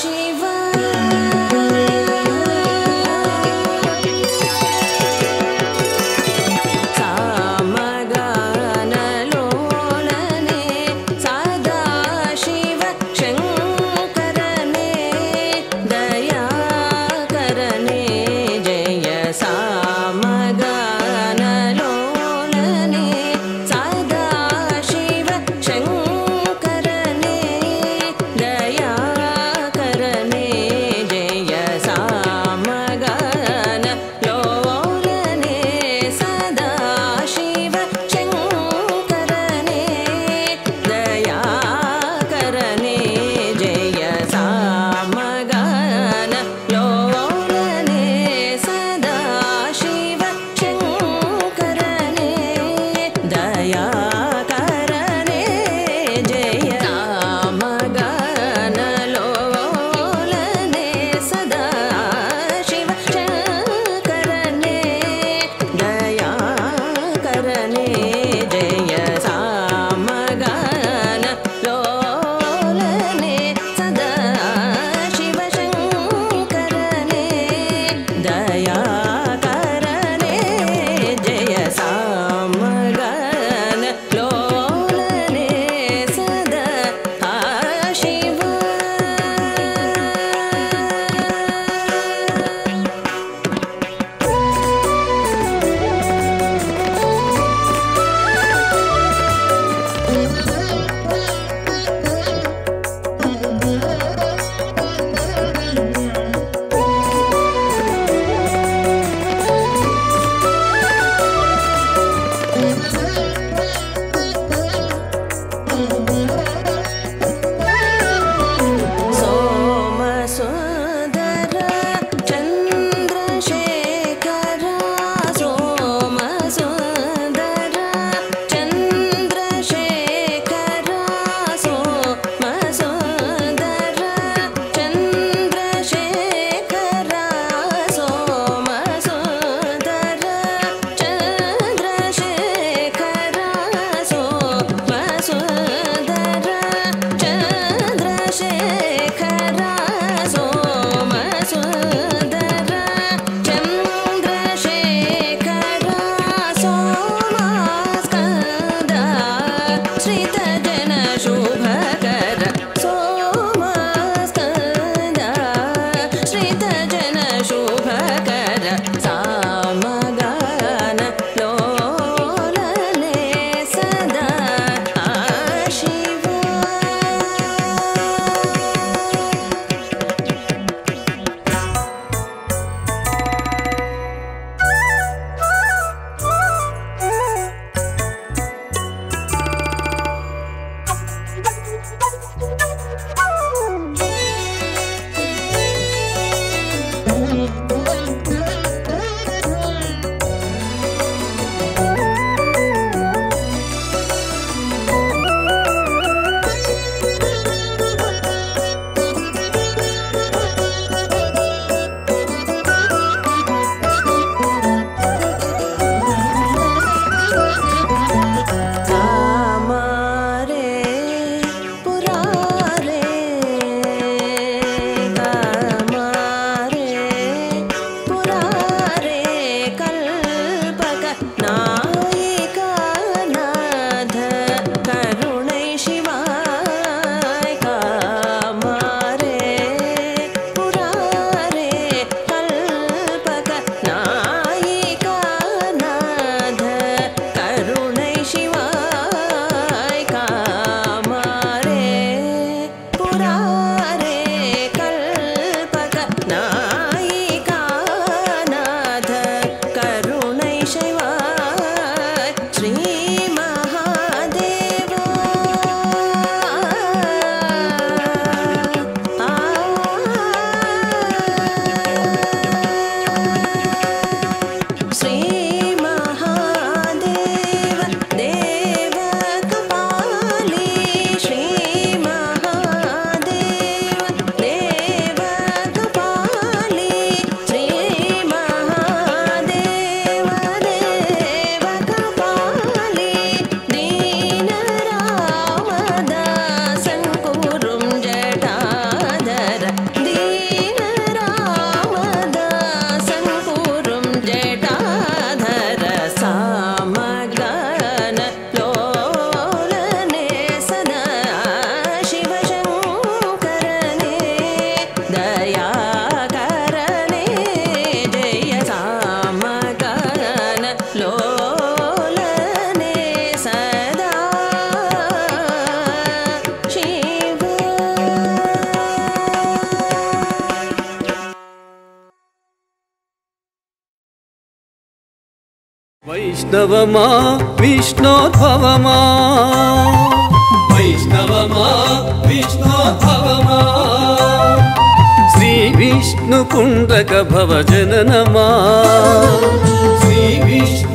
she వైష్ణవమా విష్ణోద్భవమా? వైష్ణవమా విష్ణోద్భవమా? Shri Vishnu